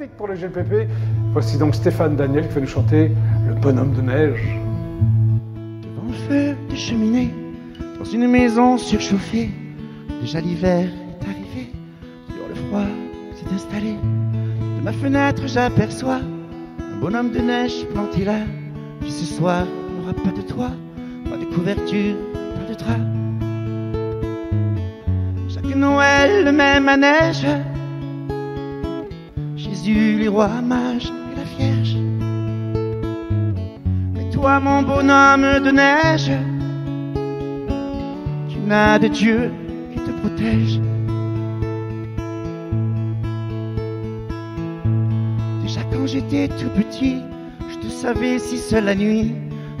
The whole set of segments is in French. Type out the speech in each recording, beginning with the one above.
fantastique pour le GLPP. Voici donc Stéphane Daniel qui va nous chanter Le bonhomme de neige. Devant le feu de cheminée, dans une maison surchauffée, déjà l'hiver est arrivé, dehors le froid s'est installé. De ma fenêtre, j'aperçois un bonhomme de neige planté là. Puis ce soir, on n'aura pas de toit, pas de couverture, pas de drap. Chaque Noël, le même à neige. Jésus, les rois mages et la Vierge. Mais toi, mon bonhomme de neige, tu n'as de Dieu qui te protège. Déjà quand j'étais tout petit, je te savais si seul la nuit,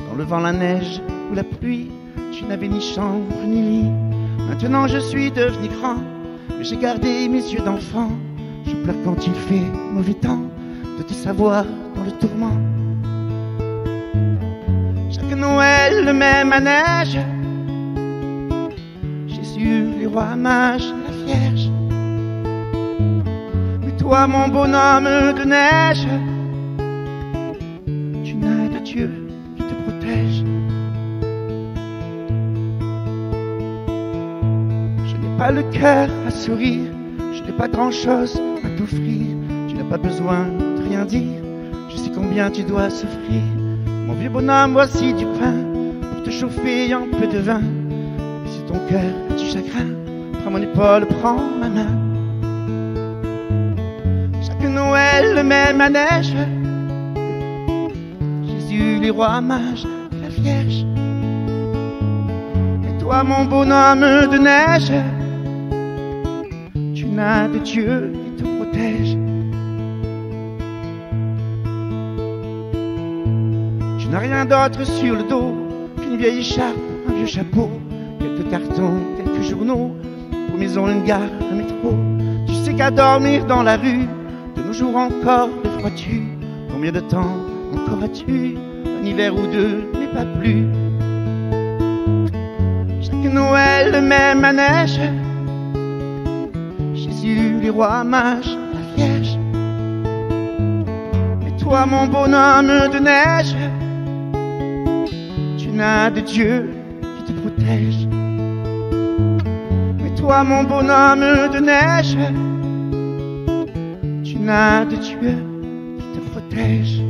dans le vent, la neige ou la pluie, tu n'avais ni chambre ni lit. Maintenant je suis devenu grand, mais j'ai gardé mes yeux d'enfant. Je pleure quand il fait mauvais temps de te savoir dans le tourment. Chaque Noël, le même neige. Jésus, les rois mages, la Vierge. Mais toi, mon bonhomme de neige, tu n'as de Dieu qui te protège. Je n'ai pas le cœur à sourire, pas grand-chose à t'offrir. Tu n'as pas besoin de rien dire, je sais combien tu dois souffrir. Mon vieux bonhomme, voici du pain pour te chauffer un peu de vin. Et si ton cœur a du chagrin, prends mon épaule, prends ma main. Chaque Noël, le même neige. Jésus, les rois mages, la Vierge. Et toi, mon bonhomme de neige, n'as de Dieu qui te protège. Tu n'as rien d'autre sur le dos qu'une vieille écharpe, un vieux chapeau, quelques cartons, quelques journaux, pour maison, une gare, un métro. Tu sais qu'à dormir dans la rue, de nos jours encore, le froid-tu. Combien de temps encore as-tu? Un hiver ou deux, mais pas plus. Chaque Noël, le même à rois mages, la Vierge. Mais toi, mon bonhomme de neige, tu n'as de Dieu qui te protège. Mais toi, mon bonhomme de neige, tu n'as de Dieu qui te protège.